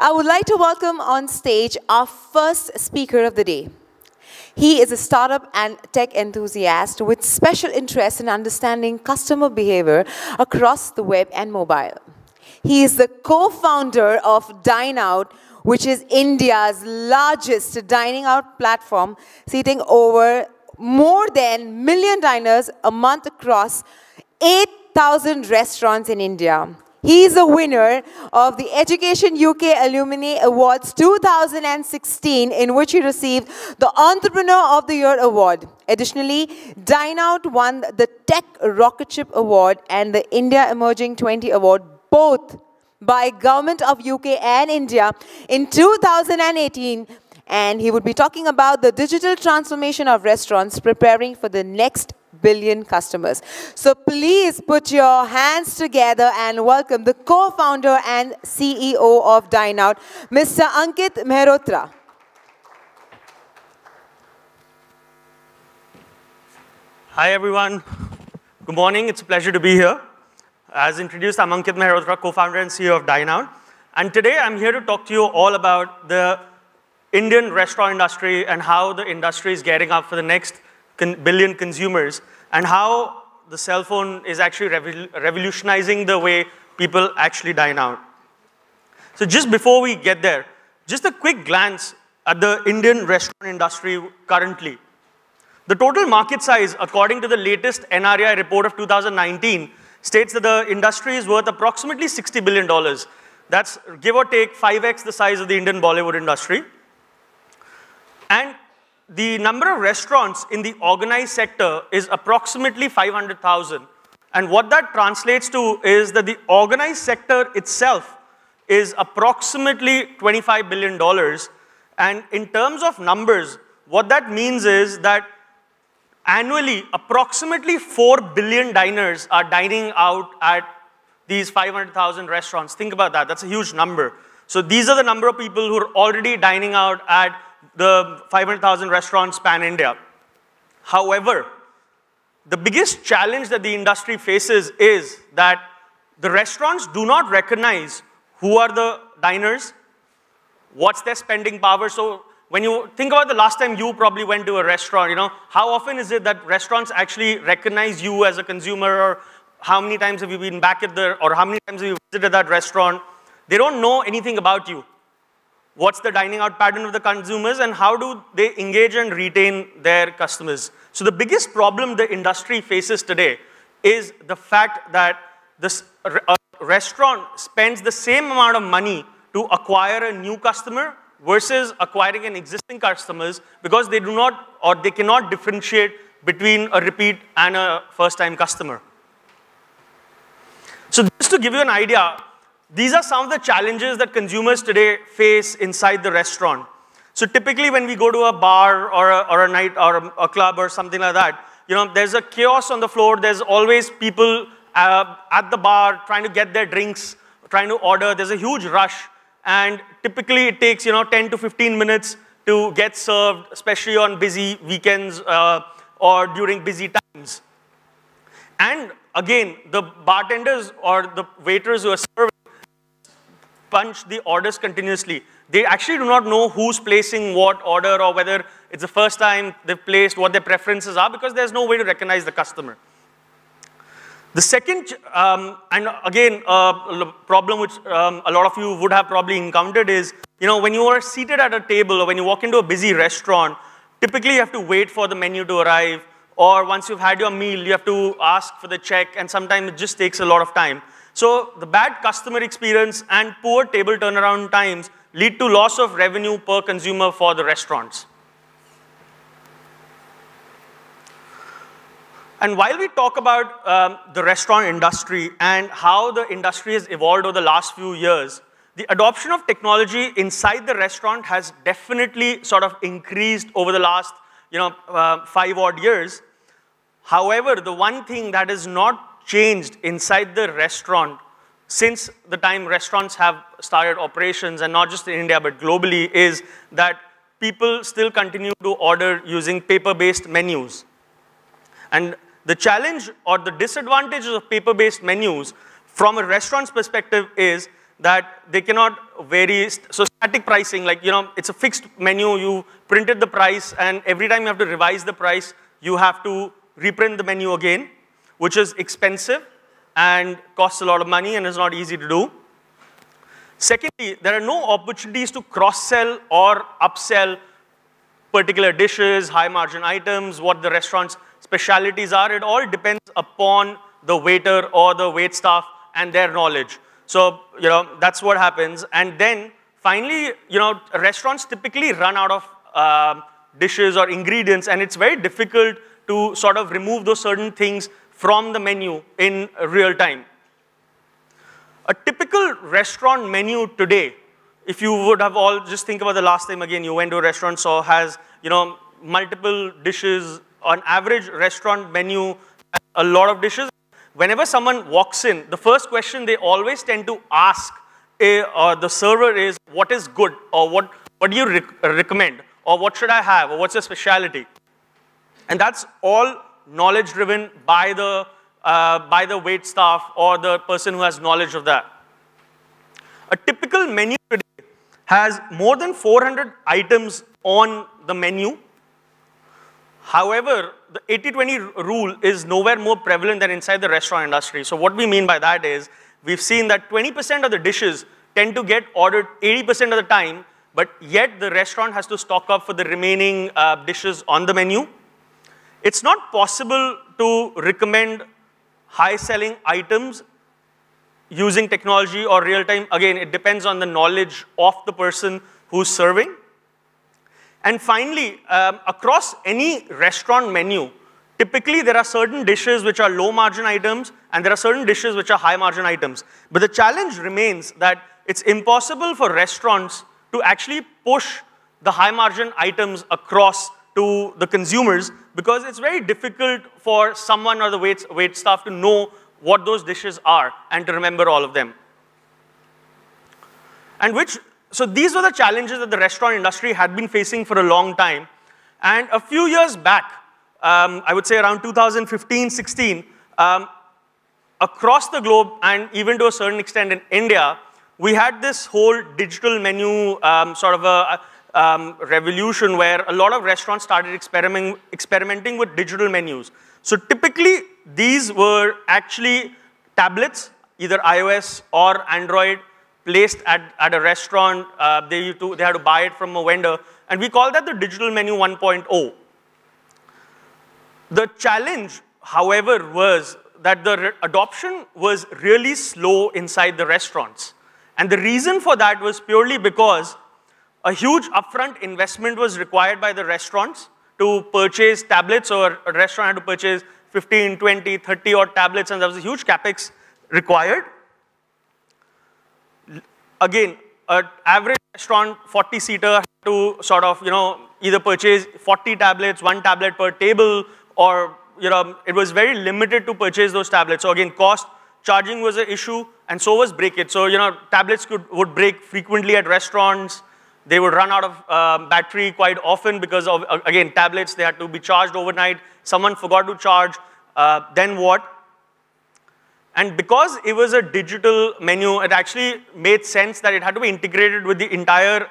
I would like to welcome on stage our first speaker of the day. He is a startup and tech enthusiast with special interest in understanding customer behavior across the web and mobile. He is the co-founder of DineOut, which is India's largest dining out platform, seating over more than million diners a month across 8,000 restaurants in India. He is a winner of the Education UK Alumni Awards 2016, in which he received the Entrepreneur of the Year award. Additionally, DineOut won the Tech Rocketship Award and the India Emerging 20 Award, both by Government of UK and India in 2018 and he would be talking about the digital transformation of restaurants preparing for the next billion customers. So please put your hands together and welcome the co-founder and CEO of DineOut, Mr. Ankit Mehrotra. Hi everyone. Good morning. It's a pleasure to be here. As introduced, I'm Ankit Mehrotra, co-founder and CEO of DineOut. And today I'm here to talk to you all about the Indian restaurant industry and how the industry is getting up for the next con billion consumers and how the cell phone is actually revol revolutionizing the way people actually dine out. So just before we get there, just a quick glance at the Indian restaurant industry currently. The total market size, according to the latest NRAI report of 2019, states that the industry is worth approximately $60 billion. That's give or take 5x the size of the Indian Bollywood industry. And the number of restaurants in the organized sector is approximately 500,000. And what that translates to is that the organized sector itself is approximately $25 billion. And in terms of numbers, what that means is that annually, approximately 4 billion diners are dining out at these 500,000 restaurants. Think about that. That's a huge number. So these are the number of people who are already dining out at the 500,000 restaurants span India. However, the biggest challenge that the industry faces is that the restaurants do not recognize who are the diners, what's their spending power. So when you think about the last time you probably went to a restaurant, you know, how often is it that restaurants actually recognize you as a consumer or how many times have you been back at the, or how many times have you visited that restaurant? They don't know anything about you what's the dining out pattern of the consumers, and how do they engage and retain their customers. So the biggest problem the industry faces today is the fact that this restaurant spends the same amount of money to acquire a new customer versus acquiring an existing customers because they do not or they cannot differentiate between a repeat and a first time customer. So just to give you an idea, these are some of the challenges that consumers today face inside the restaurant. So typically when we go to a bar or a, or a night or a, a club or something like that, you know, there's a chaos on the floor. There's always people uh, at the bar trying to get their drinks, trying to order. There's a huge rush. And typically it takes, you know, 10 to 15 minutes to get served, especially on busy weekends uh, or during busy times. And again, the bartenders or the waiters who are serving punch the orders continuously. They actually do not know who's placing what order or whether it's the first time they've placed, what their preferences are, because there's no way to recognize the customer. The second, um, and again, a problem which um, a lot of you would have probably encountered is, you know, when you are seated at a table or when you walk into a busy restaurant, typically you have to wait for the menu to arrive, or once you've had your meal, you have to ask for the check, and sometimes it just takes a lot of time. So the bad customer experience and poor table turnaround times lead to loss of revenue per consumer for the restaurants. And while we talk about um, the restaurant industry and how the industry has evolved over the last few years, the adoption of technology inside the restaurant has definitely sort of increased over the last you know, uh, five odd years. However, the one thing that is not changed inside the restaurant since the time restaurants have started operations, and not just in India, but globally, is that people still continue to order using paper-based menus. And the challenge or the disadvantages of paper-based menus from a restaurant's perspective is that they cannot vary. So static pricing, like, you know, it's a fixed menu. You printed the price, and every time you have to revise the price, you have to reprint the menu again, which is expensive and costs a lot of money and is not easy to do. Secondly, there are no opportunities to cross-sell or upsell particular dishes, high margin items, what the restaurant's specialities are. It all depends upon the waiter or the wait staff and their knowledge. So, you know, that's what happens. And then finally, you know, restaurants typically run out of uh, dishes or ingredients and it's very difficult to sort of remove those certain things from the menu in real time. A typical restaurant menu today, if you would have all, just think about the last time again you went to a restaurant, so has, you know, multiple dishes, on average restaurant menu, a lot of dishes. Whenever someone walks in, the first question they always tend to ask a, uh, the server is, what is good, or what, what do you rec recommend, or what should I have, or what's your specialty? And that's all knowledge driven by the uh, by the wait staff or the person who has knowledge of that. A typical menu today has more than 400 items on the menu. However, the 80-20 rule is nowhere more prevalent than inside the restaurant industry. So what we mean by that is we've seen that 20% of the dishes tend to get ordered 80% of the time, but yet the restaurant has to stock up for the remaining uh, dishes on the menu. It's not possible to recommend high-selling items using technology or real-time. Again, it depends on the knowledge of the person who's serving. And finally, um, across any restaurant menu, typically there are certain dishes which are low-margin items, and there are certain dishes which are high-margin items. But the challenge remains that it's impossible for restaurants to actually push the high-margin items across to the consumers because it's very difficult for someone or the wait, wait staff to know what those dishes are and to remember all of them. And which, so these were the challenges that the restaurant industry had been facing for a long time. And a few years back, um, I would say around 2015, 16, um, across the globe and even to a certain extent in India, we had this whole digital menu um, sort of a, um, revolution where a lot of restaurants started experiment, experimenting with digital menus. So typically, these were actually tablets, either iOS or Android, placed at, at a restaurant. Uh, they, to, they had to buy it from a vendor. And we call that the digital menu 1.0. The challenge, however, was that the adoption was really slow inside the restaurants. And the reason for that was purely because a huge upfront investment was required by the restaurants to purchase tablets, or a restaurant had to purchase 15, 20, 30 odd tablets, and there was a huge capex required. Again, an average restaurant, 40 seater, had to sort of, you know, either purchase 40 tablets, one tablet per table, or, you know, it was very limited to purchase those tablets. So again, cost, charging was an issue, and so was breakage. So, you know, tablets could, would break frequently at restaurants. They would run out of uh, battery quite often because of, again, tablets, they had to be charged overnight. Someone forgot to charge. Uh, then what? And because it was a digital menu, it actually made sense that it had to be integrated with the entire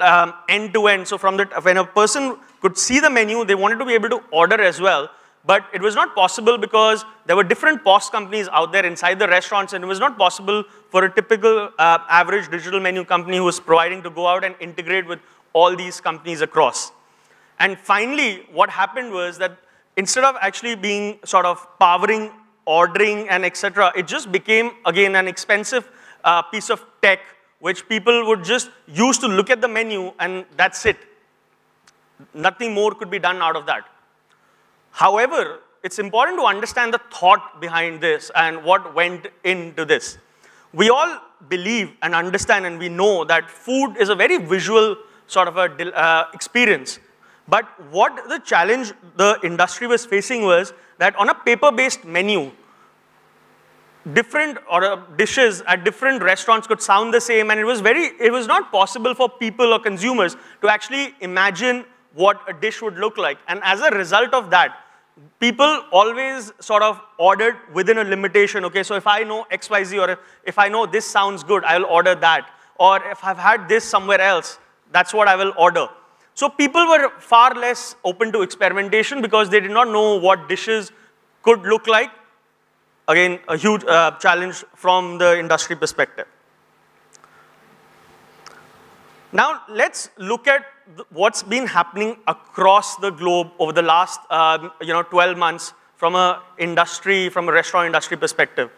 um, end-to-end. Um, -end. So from the, when a person could see the menu, they wanted to be able to order as well. But it was not possible because there were different POS companies out there inside the restaurants, and it was not possible for a typical uh, average digital menu company who was providing to go out and integrate with all these companies across. And finally, what happened was that instead of actually being sort of powering, ordering, and etc., it just became, again, an expensive uh, piece of tech which people would just use to look at the menu, and that's it. Nothing more could be done out of that. However, it's important to understand the thought behind this and what went into this. We all believe and understand and we know that food is a very visual sort of a uh, experience. But what the challenge the industry was facing was that on a paper-based menu, different or uh, dishes at different restaurants could sound the same and it was very, it was not possible for people or consumers to actually imagine what a dish would look like. And as a result of that, people always sort of ordered within a limitation. Okay, so if I know XYZ or if I know this sounds good, I'll order that. Or if I've had this somewhere else, that's what I will order. So people were far less open to experimentation because they did not know what dishes could look like. Again, a huge uh, challenge from the industry perspective. Now, let's look at what's been happening across the globe over the last um, you know, 12 months from a industry, from a restaurant industry perspective.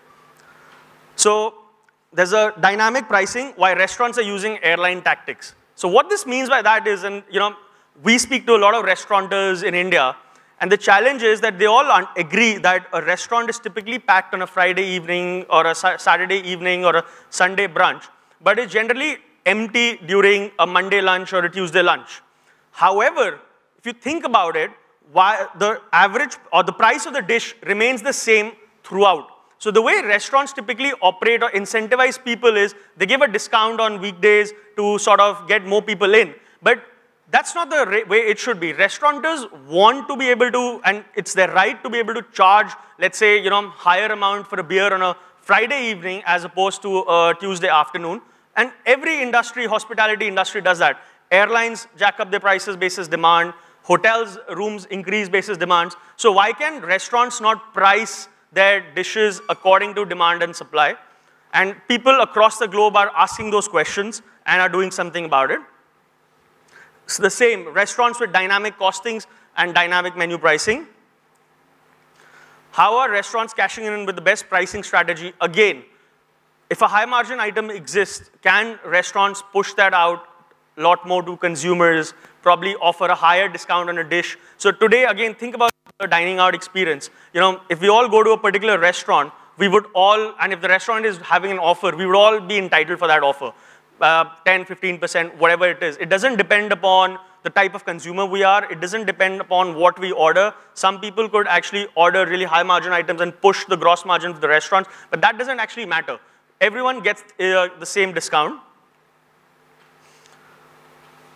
So there's a dynamic pricing why restaurants are using airline tactics. So what this means by that is, and you know, we speak to a lot of restaurateurs in India, and the challenge is that they all agree that a restaurant is typically packed on a Friday evening or a Saturday evening or a Sunday brunch, but it's generally empty during a Monday lunch or a Tuesday lunch. However, if you think about it, why the average or the price of the dish remains the same throughout. So the way restaurants typically operate or incentivize people is they give a discount on weekdays to sort of get more people in. But that's not the way it should be. Restaurateurs want to be able to, and it's their right to be able to charge, let's say, you know, higher amount for a beer on a Friday evening as opposed to a Tuesday afternoon. And every industry, hospitality industry does that. Airlines jack up their prices basis demand. Hotels, rooms increase basis demands. So why can restaurants not price their dishes according to demand and supply. And people across the globe are asking those questions and are doing something about it. It's the same, restaurants with dynamic costings and dynamic menu pricing. How are restaurants cashing in with the best pricing strategy? Again, if a high margin item exists, can restaurants push that out a lot more to consumers, probably offer a higher discount on a dish? So today, again, think about the dining out experience. You know, if we all go to a particular restaurant, we would all, and if the restaurant is having an offer, we would all be entitled for that offer. Uh, 10, 15%, whatever it is. It doesn't depend upon the type of consumer we are. It doesn't depend upon what we order. Some people could actually order really high margin items and push the gross margin of the restaurants, but that doesn't actually matter. Everyone gets uh, the same discount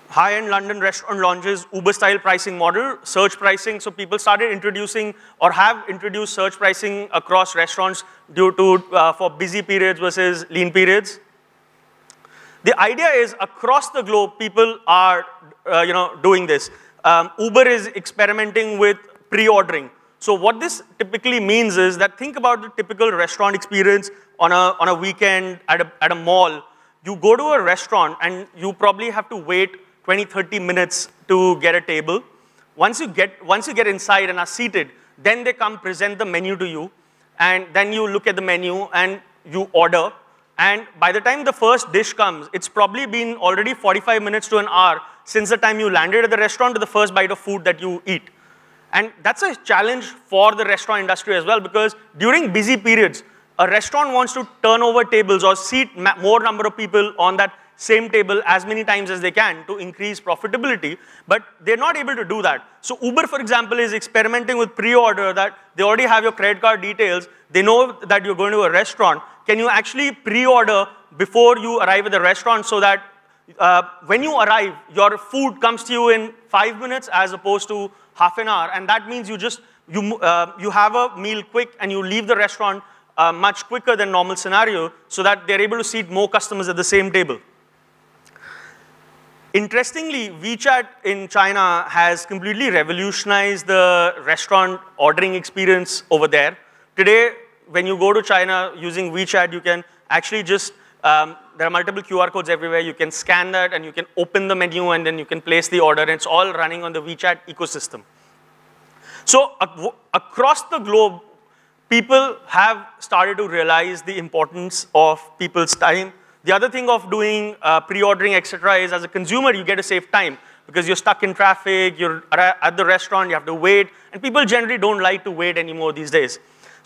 high-end London restaurant launches Uber-style pricing model, surge pricing. So people started introducing or have introduced surge pricing across restaurants due to uh, for busy periods versus lean periods. The idea is across the globe, people are uh, you know doing this. Um, Uber is experimenting with pre-ordering. So what this typically means is that think about the typical restaurant experience on a on a weekend at a at a mall. You go to a restaurant and you probably have to wait 20, 30 minutes to get a table. Once you get, once you get inside and are seated, then they come present the menu to you, and then you look at the menu and you order. And by the time the first dish comes, it's probably been already 45 minutes to an hour since the time you landed at the restaurant to the first bite of food that you eat. And that's a challenge for the restaurant industry as well because during busy periods, a restaurant wants to turn over tables or seat more number of people on that same table as many times as they can to increase profitability, but they're not able to do that. So Uber, for example, is experimenting with pre-order that they already have your credit card details. They know that you're going to a restaurant. Can you actually pre-order before you arrive at the restaurant so that uh, when you arrive, your food comes to you in five minutes as opposed to half an hour. And that means you just, you, uh, you have a meal quick and you leave the restaurant uh, much quicker than normal scenario so that they're able to seat more customers at the same table. Interestingly, WeChat in China has completely revolutionized the restaurant ordering experience over there. Today, when you go to China using WeChat, you can actually just, um, there are multiple QR codes everywhere. You can scan that and you can open the menu and then you can place the order. And it's all running on the WeChat ecosystem. So across the globe, people have started to realize the importance of people's time the other thing of doing uh, pre-ordering, etc., is as a consumer, you get to save time because you're stuck in traffic, you're at the restaurant, you have to wait, and people generally don't like to wait anymore these days.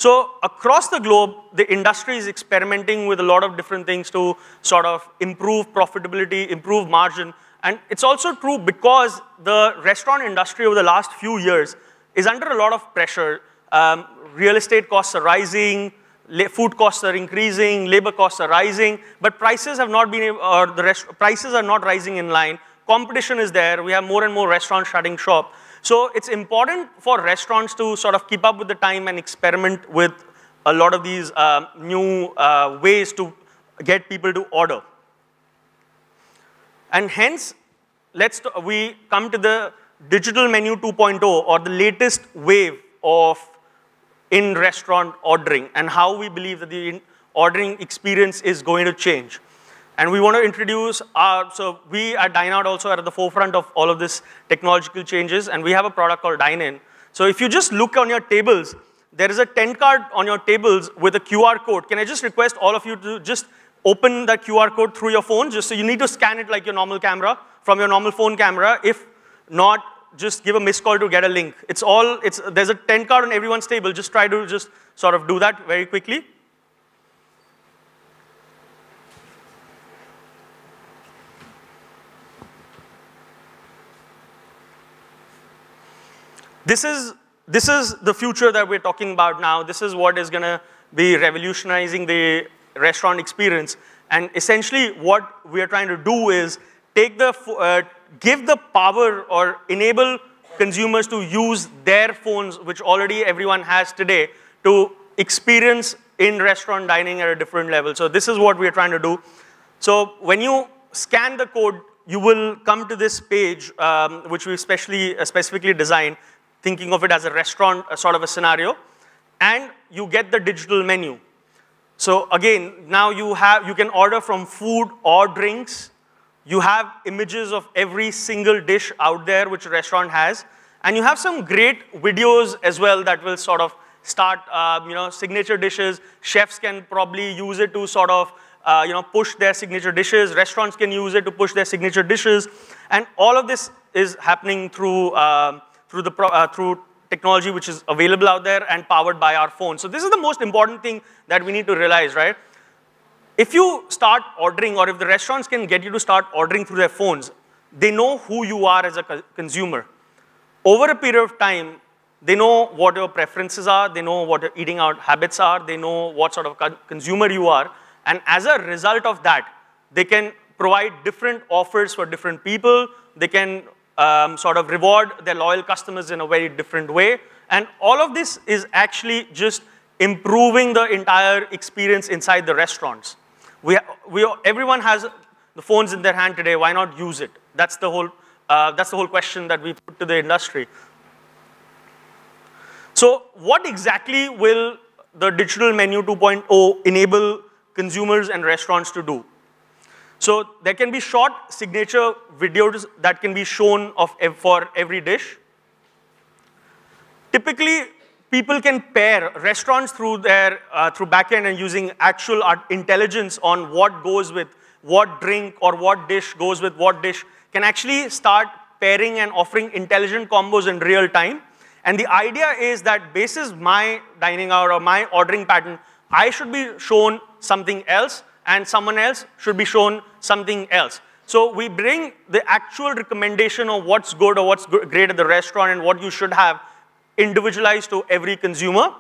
So across the globe, the industry is experimenting with a lot of different things to sort of improve profitability, improve margin, and it's also true because the restaurant industry over the last few years is under a lot of pressure. Um, real estate costs are rising, food costs are increasing, labor costs are rising, but prices have not been, or the prices are not rising in line. Competition is there. We have more and more restaurants shutting shop. So it's important for restaurants to sort of keep up with the time and experiment with a lot of these uh, new uh, ways to get people to order. And hence, let's we come to the digital menu 2.0 or the latest wave of in-restaurant ordering and how we believe that the ordering experience is going to change. And we want to introduce our, so we at DineOut also are at the forefront of all of this technological changes, and we have a product called DineIn. So if you just look on your tables, there is a tent card on your tables with a QR code. Can I just request all of you to just open that QR code through your phone? Just so you need to scan it like your normal camera from your normal phone camera. If not, just give a missed call to get a link. It's all, it's, there's a tent card on everyone's table. Just try to just sort of do that very quickly. This is, this is the future that we're talking about now. This is what is going to be revolutionizing the restaurant experience. And essentially, what we are trying to do is take the, uh, give the power or enable consumers to use their phones, which already everyone has today, to experience in-restaurant dining at a different level. So this is what we are trying to do. So when you scan the code, you will come to this page, um, which we specially, uh, specifically designed, thinking of it as a restaurant a sort of a scenario, and you get the digital menu. So again, now you, have, you can order from food or drinks. You have images of every single dish out there which a restaurant has. And you have some great videos as well that will sort of start, uh, you know, signature dishes. Chefs can probably use it to sort of, uh, you know, push their signature dishes. Restaurants can use it to push their signature dishes. And all of this is happening through, uh, through, the uh, through technology which is available out there and powered by our phone. So this is the most important thing that we need to realize, right? If you start ordering or if the restaurants can get you to start ordering through their phones, they know who you are as a consumer. Over a period of time, they know what your preferences are, they know what your eating out habits are, they know what sort of consumer you are, and as a result of that, they can provide different offers for different people, they can um, sort of reward their loyal customers in a very different way. And all of this is actually just improving the entire experience inside the restaurants. We, we, everyone has the phones in their hand today. Why not use it? That's the whole, uh, that's the whole question that we put to the industry. So what exactly will the digital menu 2.0 enable consumers and restaurants to do? So there can be short signature videos that can be shown of for every dish. Typically, people can pair restaurants through their uh, through backend and using actual intelligence on what goes with what drink or what dish goes with what dish can actually start pairing and offering intelligent combos in real time. And the idea is that basis my dining hour or my ordering pattern, I should be shown something else and someone else should be shown something else. So we bring the actual recommendation of what's good or what's great at the restaurant and what you should have individualized to every consumer.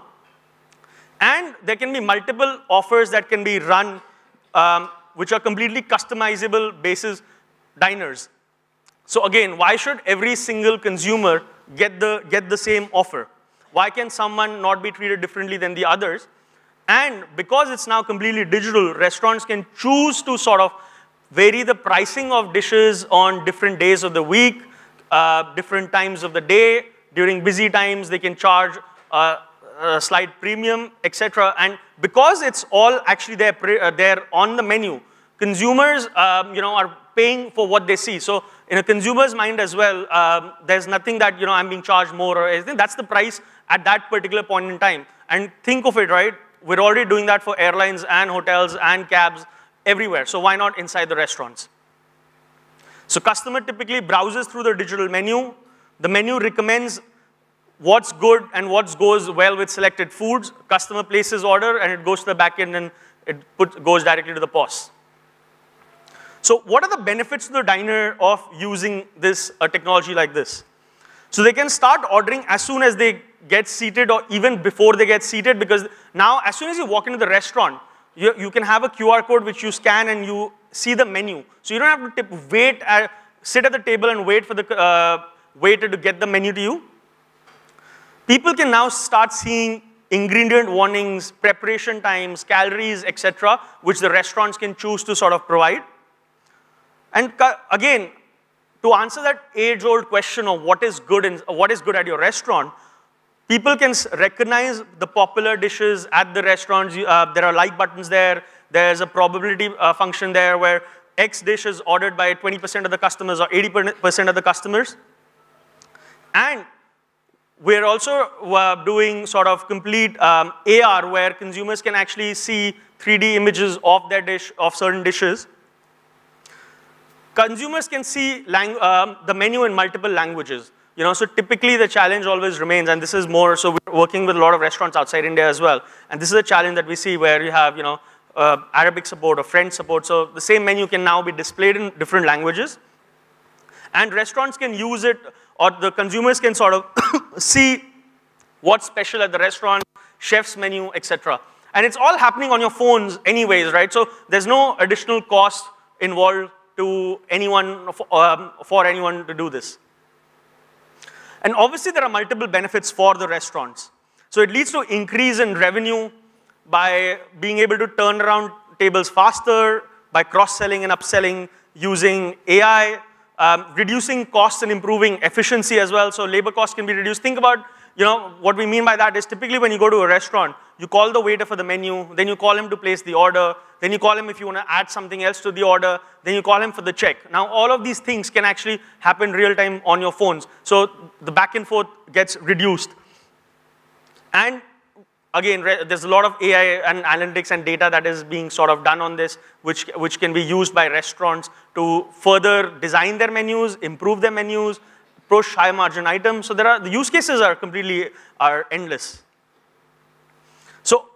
And there can be multiple offers that can be run um, which are completely customizable basis diners. So again, why should every single consumer get the, get the same offer? Why can someone not be treated differently than the others? And because it's now completely digital, restaurants can choose to sort of vary the pricing of dishes on different days of the week, uh, different times of the day. During busy times, they can charge uh, a slight premium, etc. And because it's all actually there, uh, there on the menu, consumers um, you know, are paying for what they see. So in a consumer's mind as well, um, there's nothing that you know, I'm being charged more or anything. That's the price at that particular point in time. And think of it, right? We're already doing that for airlines and hotels and cabs everywhere. So why not inside the restaurants? So customer typically browses through the digital menu. The menu recommends what's good and what goes well with selected foods. Customer places order and it goes to the backend and it put, goes directly to the POS. So what are the benefits to the diner of using this technology like this? So they can start ordering as soon as they get seated or even before they get seated because now as soon as you walk into the restaurant, you, you can have a QR code which you scan and you see the menu. So you don't have to tip, wait, at, sit at the table and wait for the, uh, waiter to get the menu to you. People can now start seeing ingredient warnings, preparation times, calories, etc., which the restaurants can choose to sort of provide. And again, to answer that age-old question of what is good and what is good at your restaurant, people can recognize the popular dishes at the restaurants. Uh, there are like buttons there. There's a probability uh, function there where X dish is ordered by 20% of the customers or 80% of the customers. And we're also uh, doing sort of complete um, AR where consumers can actually see 3D images of their dish, of certain dishes. Consumers can see um, the menu in multiple languages. You know, so typically the challenge always remains, and this is more, so we're working with a lot of restaurants outside India as well. And this is a challenge that we see where you have, you know, uh, Arabic support or French support. So the same menu can now be displayed in different languages. And restaurants can use it, or the consumers can sort of see what's special at the restaurant, chef's menu, etc. And it's all happening on your phones anyways, right? So there's no additional cost involved to anyone, um, for anyone to do this. And obviously there are multiple benefits for the restaurants. So it leads to increase in revenue by being able to turn around tables faster, by cross-selling and upselling using AI, um, reducing costs and improving efficiency as well. So labor costs can be reduced. Think about you know, what we mean by that is typically when you go to a restaurant, you call the waiter for the menu, then you call him to place the order, then you call him if you want to add something else to the order, then you call him for the check. Now, all of these things can actually happen real time on your phones. So the back and forth gets reduced. And again, there's a lot of AI and analytics and data that is being sort of done on this, which, which can be used by restaurants to further design their menus, improve their menus, high margin items. So there are, the use cases are completely, are endless. So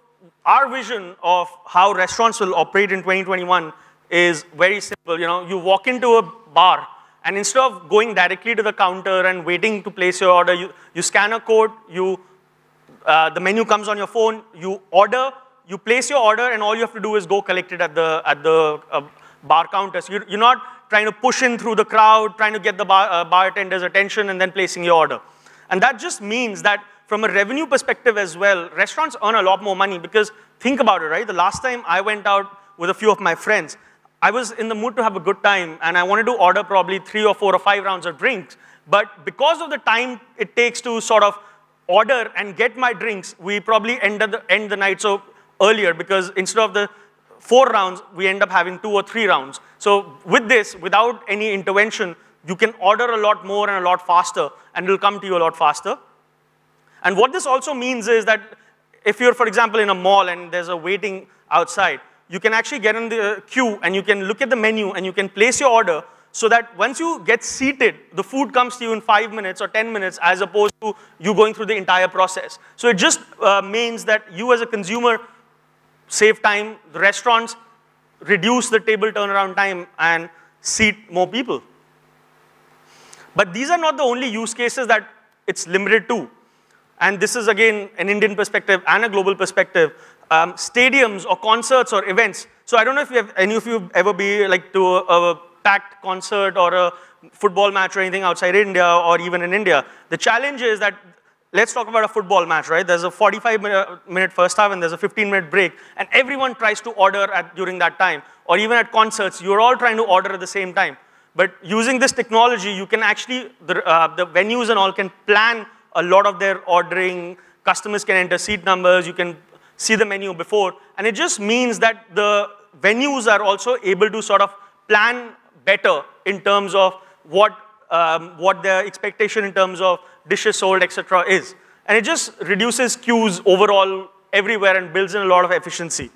our vision of how restaurants will operate in 2021 is very simple. You know, you walk into a bar and instead of going directly to the counter and waiting to place your order, you, you scan a code, you, uh, the menu comes on your phone, you order, you place your order, and all you have to do is go collect it at the, at the uh, bar counters. You're, you're not trying to push in through the crowd, trying to get the bar, uh, bartender's attention, and then placing your order. And that just means that from a revenue perspective as well, restaurants earn a lot more money because think about it, right? The last time I went out with a few of my friends, I was in the mood to have a good time, and I wanted to order probably three or four or five rounds of drinks. But because of the time it takes to sort of order and get my drinks, we probably end the, end the night so earlier because instead of the four rounds, we end up having two or three rounds. So with this, without any intervention, you can order a lot more and a lot faster, and it'll come to you a lot faster. And what this also means is that if you're, for example, in a mall and there's a waiting outside, you can actually get in the queue and you can look at the menu and you can place your order so that once you get seated, the food comes to you in five minutes or 10 minutes as opposed to you going through the entire process. So it just uh, means that you as a consumer save time, the restaurants reduce the table turnaround time and seat more people. But these are not the only use cases that it's limited to. And this is, again, an Indian perspective and a global perspective. Um, stadiums or concerts or events. So I don't know if have, any of you ever be like to a, a packed concert or a football match or anything outside India or even in India. The challenge is that let's talk about a football match, right? There's a 45 minute first half and there's a 15 minute break, and everyone tries to order at, during that time. Or even at concerts, you're all trying to order at the same time. But using this technology, you can actually, the, uh, the venues and all can plan a lot of their ordering. Customers can enter seat numbers, you can see the menu before. And it just means that the venues are also able to sort of plan better in terms of what, um, what their expectation in terms of dishes sold, etc. is. And it just reduces queues overall everywhere and builds in a lot of efficiency.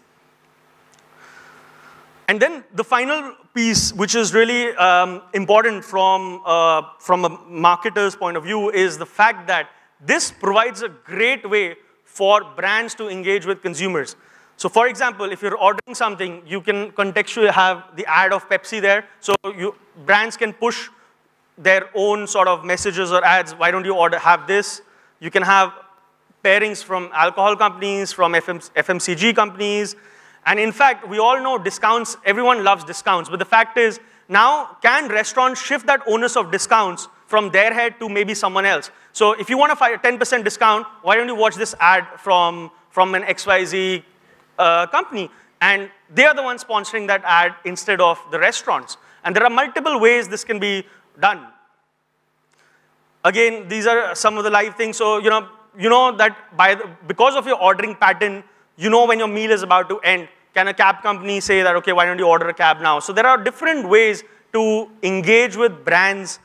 And then the final piece, which is really um, important from, uh, from a marketer's point of view, is the fact that this provides a great way for brands to engage with consumers. So for example, if you're ordering something, you can contextually have the ad of Pepsi there. So you, brands can push their own sort of messages or ads. Why don't you order, have this? You can have pairings from alcohol companies, from FM, FMCG companies. And in fact, we all know discounts, everyone loves discounts. But the fact is, now can restaurants shift that onus of discounts from their head to maybe someone else. So if you want a 10% discount, why don't you watch this ad from, from an XYZ uh, company? And they are the ones sponsoring that ad instead of the restaurants. And there are multiple ways this can be done. Again, these are some of the live things. So, you know, you know that by the, because of your ordering pattern, you know when your meal is about to end. Can a cab company say that, okay, why don't you order a cab now? So there are different ways to engage with brands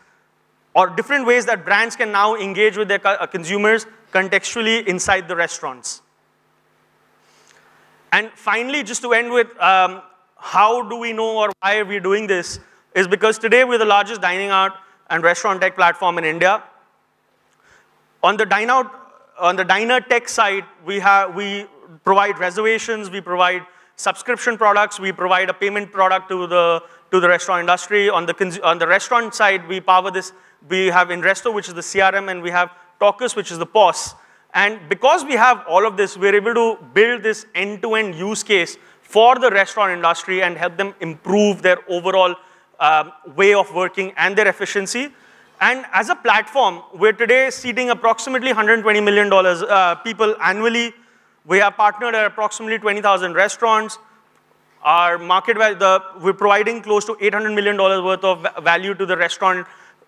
or different ways that brands can now engage with their uh, consumers contextually inside the restaurants. And finally, just to end with, um, how do we know or why are we doing this? Is because today we're the largest dining out and restaurant tech platform in India. On the dine out, on the diner tech side, we have we provide reservations, we provide subscription products, we provide a payment product to the to the restaurant industry. On the on the restaurant side, we power this we have Inresto, which is the CRM, and we have Torqus, which is the POS. And because we have all of this, we're able to build this end-to-end -end use case for the restaurant industry and help them improve their overall uh, way of working and their efficiency. And as a platform, we're today seeding approximately $120 million uh, people annually. We are partnered at approximately 20,000 restaurants. Our market the, we're providing close to $800 million worth of value to the restaurant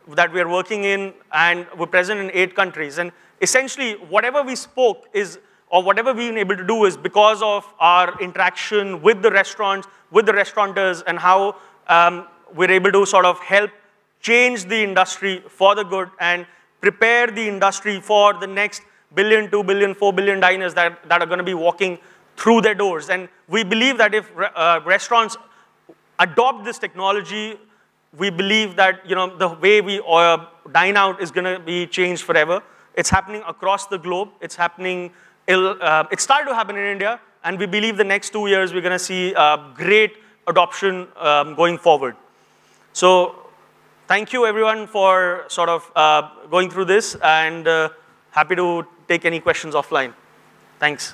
that we are working in, and we're present in eight countries. And essentially, whatever we spoke is, or whatever we've been able to do is because of our interaction with the restaurants, with the restaurateurs, and how um, we're able to sort of help change the industry for the good and prepare the industry for the next billion, two billion, four billion diners that, that are going to be walking through their doors. And we believe that if uh, restaurants adopt this technology we believe that you know, the way we uh, dine out is going to be changed forever. It's happening across the globe. It's happening, uh, it started to happen in India, and we believe the next two years we're going to see uh, great adoption um, going forward. So thank you everyone for sort of uh, going through this, and uh, happy to take any questions offline. Thanks.